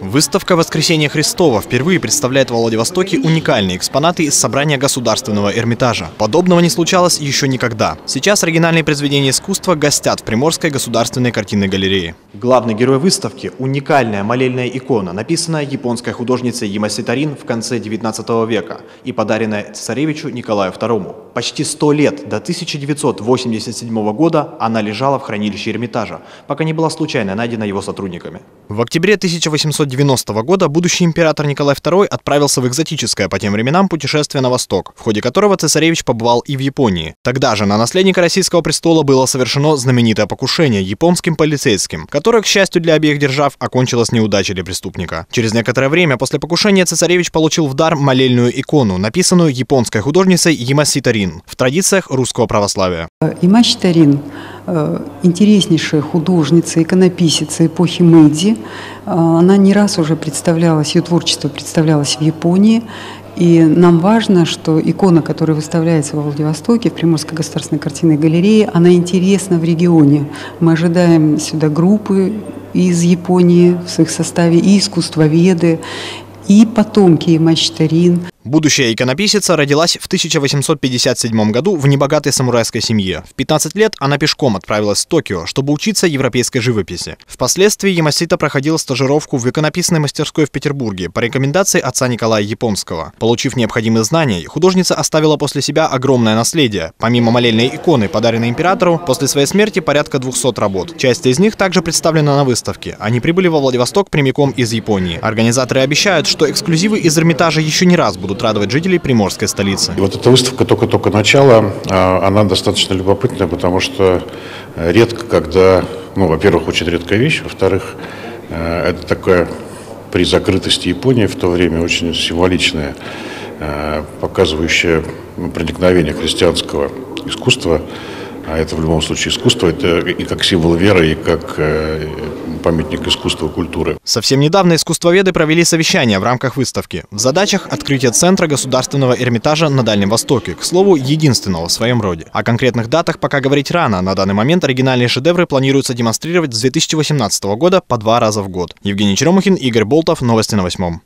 Выставка «Воскресение Христова» впервые представляет в Владивостоке уникальные экспонаты из собрания Государственного Эрмитажа. Подобного не случалось еще никогда. Сейчас оригинальные произведения искусства гостят в Приморской государственной картинной галерее. Главный герой выставки – уникальная молельная икона, написанная японской художницей Ямаси Тарин в конце 19 века и подаренная цесаревичу Николаю II. Почти 100 лет, до 1987 года, она лежала в хранилище Эрмитажа, пока не была случайно найдена его сотрудниками. В октябре 1890 года будущий император Николай II отправился в экзотическое по тем временам путешествие на восток, в ходе которого цесаревич побывал и в Японии. Тогда же на наследника российского престола было совершено знаменитое покушение японским полицейским, которое, к счастью для обеих держав, окончилось неудачей для преступника. Через некоторое время после покушения цесаревич получил в дар молельную икону, написанную японской художницей Ямаси Тарин в традициях русского православия. Ямаси Тарин Э, интереснейшая художница, иконописица эпохи Мэйдзи. Э, она не раз уже представлялась, ее творчество представлялось в Японии. И нам важно, что икона, которая выставляется во Владивостоке, в Приморской государственной картинной галерее, она интересна в регионе. Мы ожидаем сюда группы из Японии в своих составе и искусствоведы, и потомки Мачтарин. Будущая иконописица родилась в 1857 году в небогатой самурайской семье. В 15 лет она пешком отправилась в Токио, чтобы учиться европейской живописи. Впоследствии Ямасита проходила стажировку в иконописной мастерской в Петербурге по рекомендации отца Николая Японского. Получив необходимые знания, художница оставила после себя огромное наследие. Помимо молельной иконы, подаренной императору, после своей смерти порядка 200 работ. Часть из них также представлена на выставке. Они прибыли во Владивосток прямиком из Японии. Организаторы обещают, что эксклюзивы из Эрмитажа еще не раз будут радовать жителей приморской столицы. И вот эта выставка только-только начала, а, она достаточно любопытная, потому что э, редко, когда, ну, во-первых, очень редкая вещь, во-вторых, э, это такая при закрытости Японии в то время очень символичная, э, показывающая ну, проникновение христианского искусства а это в любом случае искусство, это и как символ веры, и как э, памятник искусства и культуры. Совсем недавно искусствоведы провели совещание в рамках выставки. В задачах открытие Центра государственного Эрмитажа на Дальнем Востоке, к слову, единственного в своем роде. О конкретных датах пока говорить рано. На данный момент оригинальные шедевры планируется демонстрировать с 2018 года по два раза в год. Евгений Черемухин, Игорь Болтов. Новости на восьмом.